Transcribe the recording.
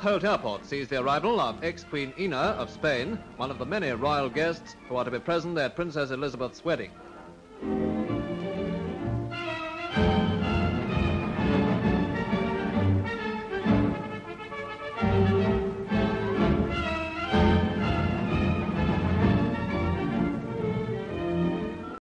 Holt Airport sees the arrival of ex-Queen Ena of Spain, one of the many royal guests who are to be present at Princess Elizabeth's wedding.